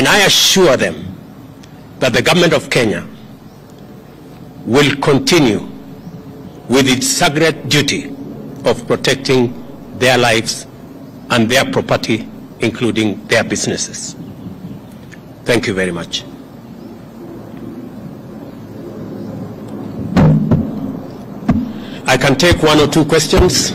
And I assure them that the government of Kenya will continue with its sacred duty of protecting their lives and their property, including their businesses. Thank you very much. I can take one or two questions.